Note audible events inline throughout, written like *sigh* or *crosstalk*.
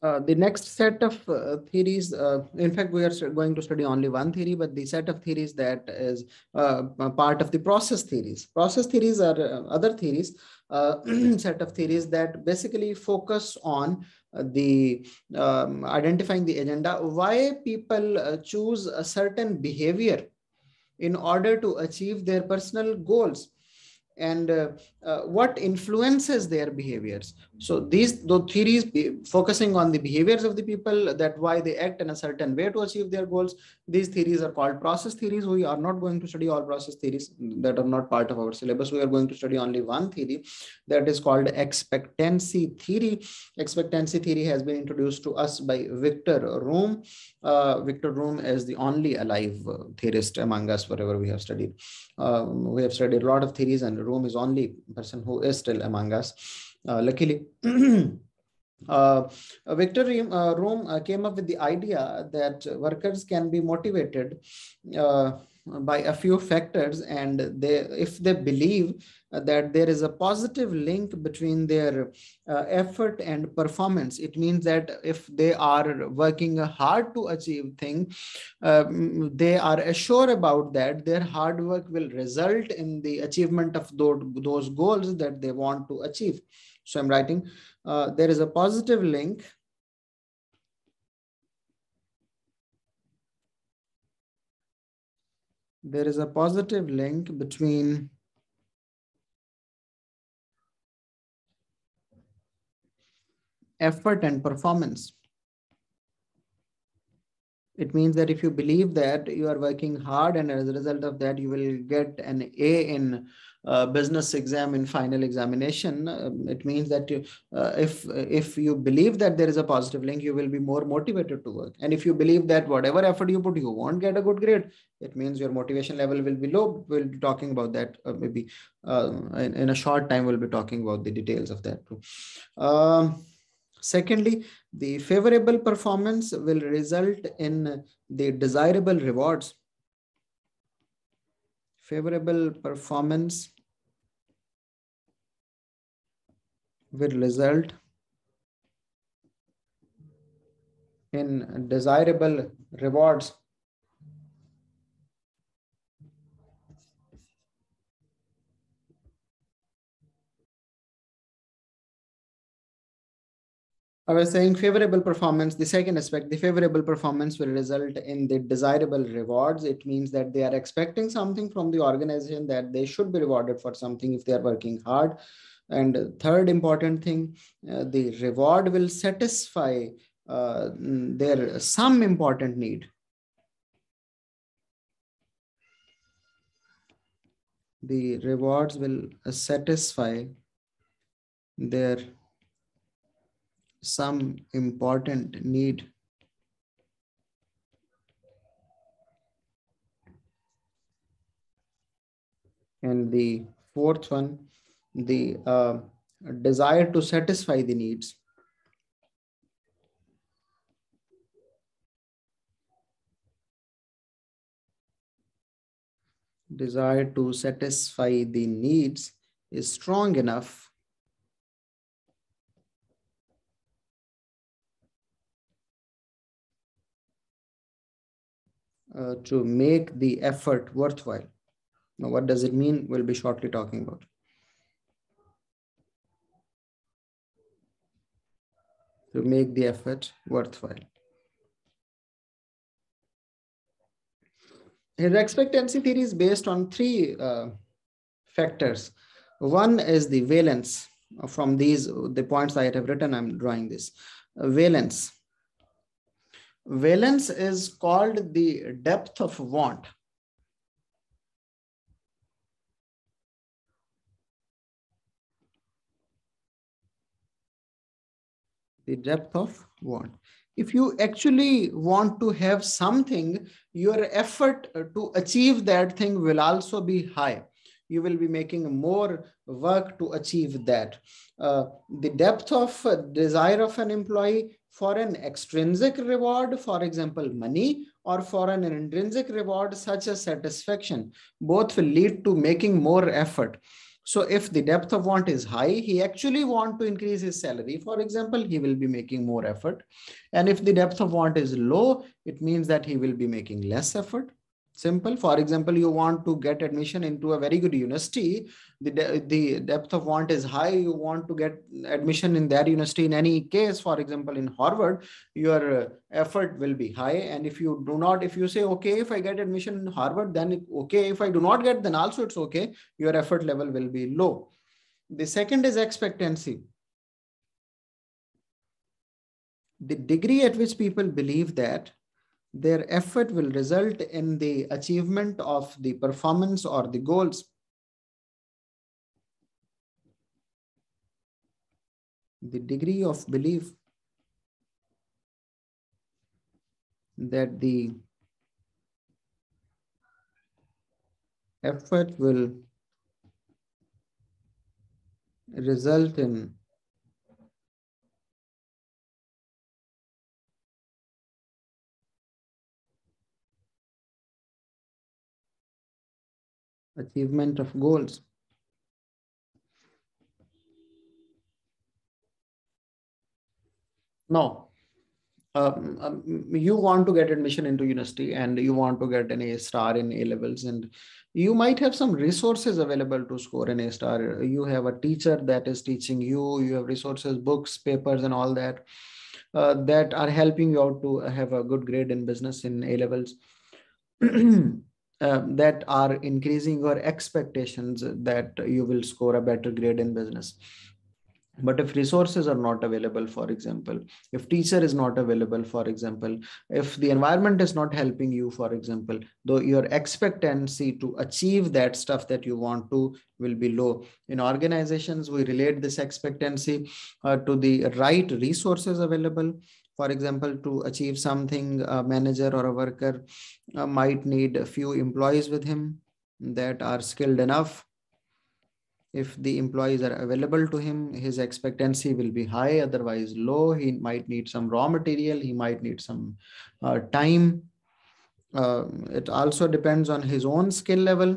Uh, the next set of uh, theories, uh, in fact, we are going to study only one theory, but the set of theories that is uh, part of the process theories. Process theories are uh, other theories, *clears throat* set of theories that basically focus on the um, identifying the agenda, why people choose a certain behavior in order to achieve their personal goals and uh, uh, what influences their behaviors? So these the theories focusing on the behaviors of the people that why they act in a certain way to achieve their goals these theories are called process theories. We are not going to study all process theories that are not part of our syllabus. We are going to study only one theory that is called expectancy theory. Expectancy theory has been introduced to us by victor Vroom uh, victor Vroom is the only alive uh, theorist among us wherever we have studied. Um, we have studied a lot of theories and Vroom is only person who is still among us. Uh, luckily, *clears throat* uh, Victor uh, Vroom uh, came up with the idea that workers can be motivated uh, by a few factors and they if they believe that there is a positive link between their uh, effort and performance it means that if they are working hard to achieve things um, they are assured about that their hard work will result in the achievement of those, those goals that they want to achieve. So i'm writing uh, there is a positive link there is a positive link between effort and performance. It means that if you believe that you are working hard and as a result of that, you will get an A in uh, business exam in final examination, um, it means that you, uh, if if you believe that there is a positive link, you will be more motivated to work. And if you believe that whatever effort you put, you won't get a good grade, it means your motivation level will be low. We'll be talking about that uh, maybe uh, in, in, a short time. We'll be talking about the details of that too. Um, secondly, the favorable performance will result in the desirable rewards. Favorable performance will result in desirable rewards I was saying favorable performance, the second aspect, the favorable performance will result in the desirable rewards. It means that they are expecting something from the organization that they should be rewarded for something if they are working hard. And third important thing, uh, the reward will satisfy uh, their some important need. The rewards will satisfy their some important need. And the fourth one, the uh, desire to satisfy the needs. Desire to satisfy the needs is strong enough uh, to make the effort worthwhile. Now, what does it mean? We'll be shortly talking about. To make the effort worthwhile. His expectancy theory is based on three uh, factors. One is the valence from these, the points I have written, I'm drawing this. Uh, valence Valence is called the depth of want. The depth of want. If you actually want to have something, your effort to achieve that thing will also be high you will be making more work to achieve that. Uh, the depth of desire of an employee for an extrinsic reward, for example, money, or for an intrinsic reward, such as satisfaction, both will lead to making more effort. So if the depth of want is high, he actually want to increase his salary. For example, he will be making more effort. And if the depth of want is low, it means that he will be making less effort simple. For example you want to get admission into a very good university the, de the depth of want is high you want to get admission in that university in any case for example in harvard your effort will be high. And if you do not if you say okay if i get admission in harvard then okay if i do not get then also it's okay your effort level will be low. The second is expectancy. The degree at which people believe that their effort will result in the achievement of the performance or the goals. The degree of belief that the effort will result in achievement of goals. No, um, um, you want to get admission into university and you want to get an A star in A levels and you might have some resources available to score an A star. You have a teacher that is teaching you, you have resources, books, papers and all that uh, that are helping you out to have a good grade in business in A levels. *clears throat* Um, that are increasing your expectations that you will score a better grade in business. But if resources are not available for example if teacher is not available for example if the environment is not helping you for example though your expectancy to achieve that stuff that you want to will be low. In organizations we relate this expectancy uh, to the right resources available for example, to achieve something, a manager or a worker uh, might need a few employees with him that are skilled enough. If the employees are available to him, his expectancy will be high, otherwise low. He might need some raw material, he might need some uh, time. Uh, it also depends on his own skill level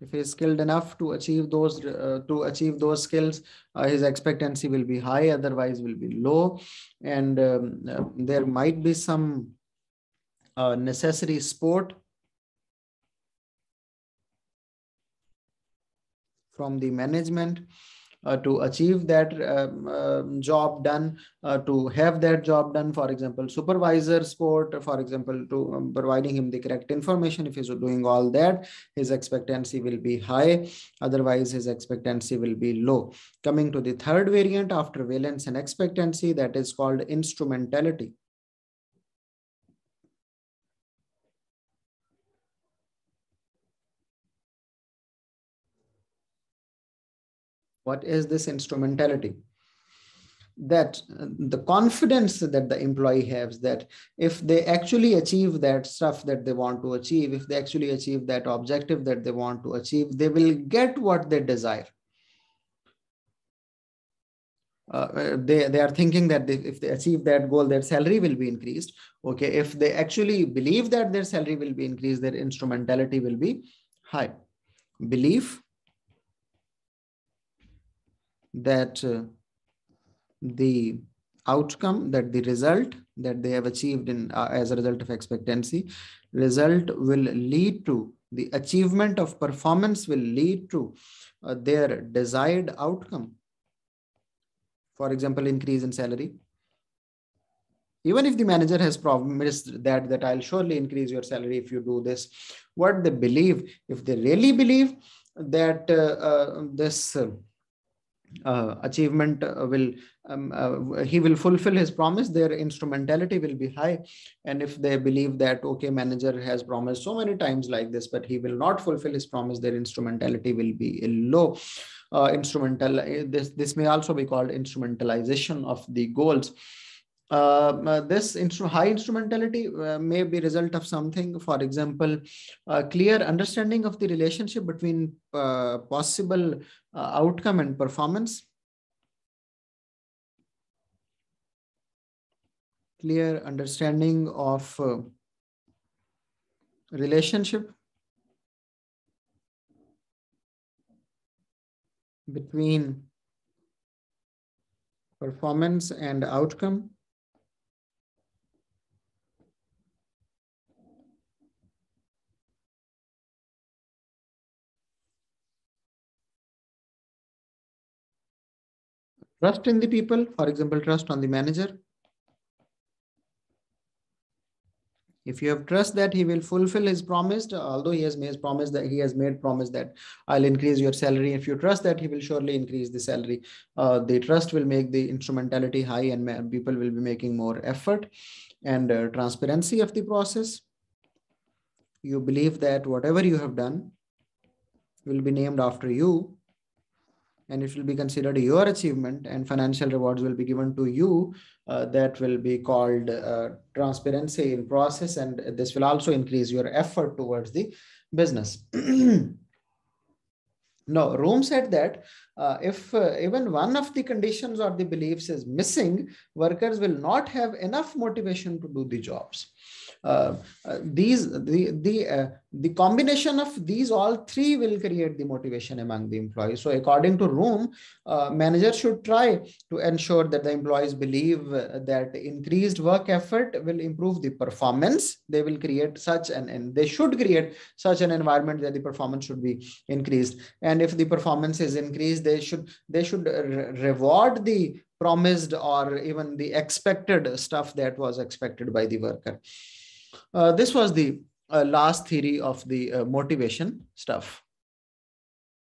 if he is skilled enough to achieve those uh, to achieve those skills uh, his expectancy will be high otherwise will be low. And um, uh, there might be some uh, necessary support from the management to achieve that um, uh, job done, uh, to have that job done, for example, supervisor support, for example, to um, providing him the correct information. If he's doing all that, his expectancy will be high. Otherwise, his expectancy will be low. Coming to the third variant after valence and expectancy, that is called instrumentality. What is this instrumentality? That the confidence that the employee has that if they actually achieve that stuff that they want to achieve, if they actually achieve that objective that they want to achieve, they will get what they desire. Uh, they, they are thinking that they, if they achieve that goal, their salary will be increased. Okay, if they actually believe that their salary will be increased, their instrumentality will be high. Belief that uh, the outcome that the result that they have achieved in uh, as a result of expectancy result will lead to the achievement of performance will lead to uh, their desired outcome. For example increase in salary. Even if the manager has promised that that i'll surely increase your salary if you do this what they believe if they really believe that uh, uh, this uh, uh, achievement uh, will um, uh, he will fulfill his promise. Their instrumentality will be high. And if they believe that okay manager has promised so many times like this but he will not fulfill his promise their instrumentality will be low. Uh, instrumental this this may also be called instrumentalization of the goals um, uh, this instru- high instrumentality uh, may be result of something for example a clear understanding of the relationship between uh, possible uh, outcome and performance. Clear understanding of uh, relationship between performance and outcome. Trust in the people, for example, trust on the manager. If you have trust that he will fulfill his promise, although he has made promise that he has made promise that I'll increase your salary. If you trust that he will surely increase the salary, uh, the trust will make the instrumentality high and people will be making more effort and uh, transparency of the process. You believe that whatever you have done will be named after you and it will be considered your achievement and financial rewards will be given to you uh, that will be called uh, transparency in process and this will also increase your effort towards the business. *clears throat* No Vroom said that uh, if uh, even one of the conditions or the beliefs is missing workers will not have enough motivation to do the jobs these the the uh, the combination of these all three will create the motivation among the employees. So according to Vroom uh, manager should try to ensure that the employees believe that increased work effort will improve the performance. They will create such an and they should create such an environment that the performance should be increased. And if the performance is increased they should they should re reward the promised or even the expected stuff that was expected by the worker. uh, this was the uh, last theory of the uh, motivation stuff.